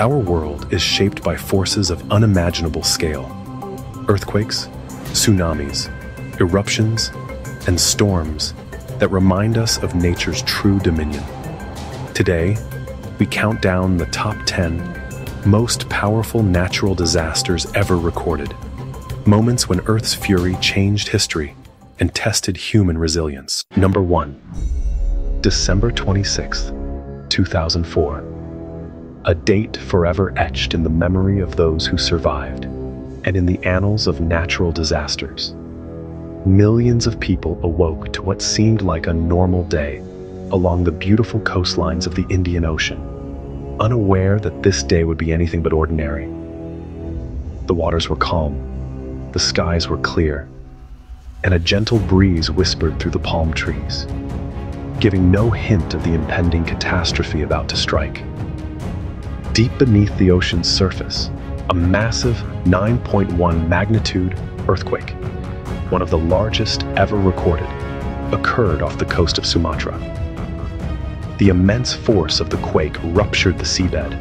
Our world is shaped by forces of unimaginable scale. Earthquakes, tsunamis, eruptions, and storms that remind us of nature's true dominion. Today, we count down the top 10 most powerful natural disasters ever recorded. Moments when Earth's fury changed history and tested human resilience. Number 1. December 26, 2004. A date forever etched in the memory of those who survived and in the annals of natural disasters. Millions of people awoke to what seemed like a normal day along the beautiful coastlines of the Indian Ocean, unaware that this day would be anything but ordinary. The waters were calm, the skies were clear, and a gentle breeze whispered through the palm trees, giving no hint of the impending catastrophe about to strike. Deep beneath the ocean's surface, a massive 9.1 magnitude earthquake, one of the largest ever recorded, occurred off the coast of Sumatra. The immense force of the quake ruptured the seabed,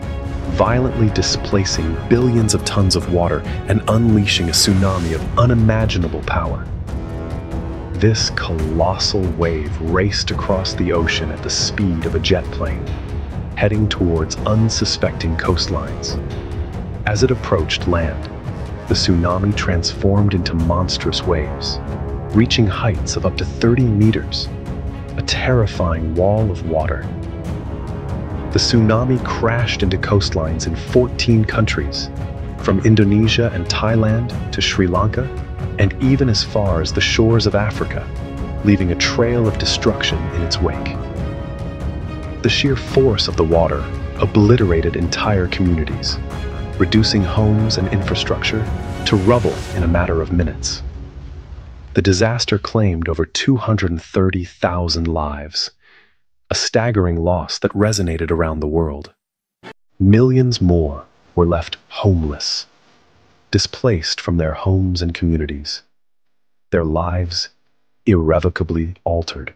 violently displacing billions of tons of water and unleashing a tsunami of unimaginable power. This colossal wave raced across the ocean at the speed of a jet plane, heading towards unsuspecting coastlines. As it approached land, the tsunami transformed into monstrous waves, reaching heights of up to 30 meters, a terrifying wall of water. The tsunami crashed into coastlines in 14 countries, from Indonesia and Thailand to Sri Lanka and even as far as the shores of Africa, leaving a trail of destruction in its wake. The sheer force of the water obliterated entire communities, reducing homes and infrastructure to rubble in a matter of minutes. The disaster claimed over 230,000 lives, a staggering loss that resonated around the world. Millions more were left homeless, displaced from their homes and communities, their lives irrevocably altered.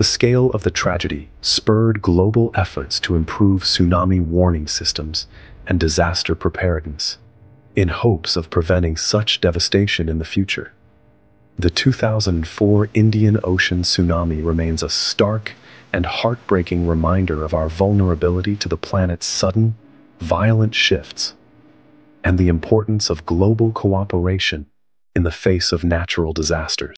The scale of the tragedy spurred global efforts to improve tsunami warning systems and disaster preparedness, in hopes of preventing such devastation in the future. The 2004 Indian Ocean tsunami remains a stark and heartbreaking reminder of our vulnerability to the planet's sudden, violent shifts and the importance of global cooperation in the face of natural disasters.